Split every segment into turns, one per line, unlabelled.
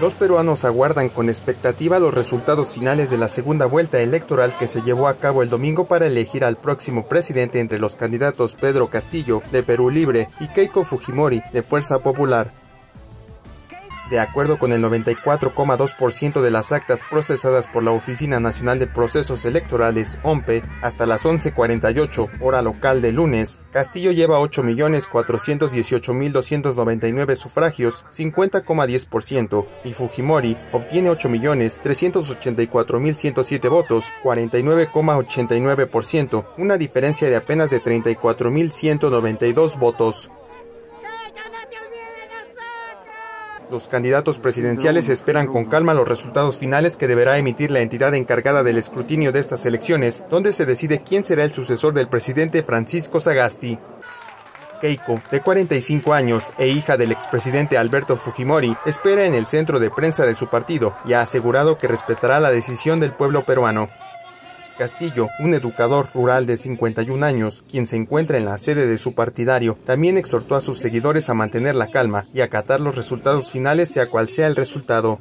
Los peruanos aguardan con expectativa los resultados finales de la segunda vuelta electoral que se llevó a cabo el domingo para elegir al próximo presidente entre los candidatos Pedro Castillo, de Perú Libre, y Keiko Fujimori, de Fuerza Popular. De acuerdo con el 94,2% de las actas procesadas por la Oficina Nacional de Procesos Electorales, OMPE, hasta las 11.48 hora local de lunes, Castillo lleva 8.418.299 sufragios, 50,10%, y Fujimori obtiene 8.384.107 votos, 49,89%, una diferencia de apenas de 34.192 votos. Los candidatos presidenciales esperan con calma los resultados finales que deberá emitir la entidad encargada del escrutinio de estas elecciones, donde se decide quién será el sucesor del presidente Francisco Sagasti. Keiko, de 45 años e hija del expresidente Alberto Fujimori, espera en el centro de prensa de su partido y ha asegurado que respetará la decisión del pueblo peruano. Castillo, un educador rural de 51 años, quien se encuentra en la sede de su partidario, también exhortó a sus seguidores a mantener la calma y acatar los resultados finales sea cual sea el resultado.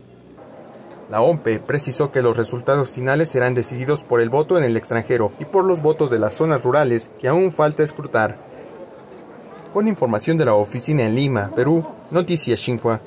La OMPE precisó que los resultados finales serán decididos por el voto en el extranjero y por los votos de las zonas rurales que aún falta escrutar. Con información de la oficina en Lima, Perú, Noticias Xinhua.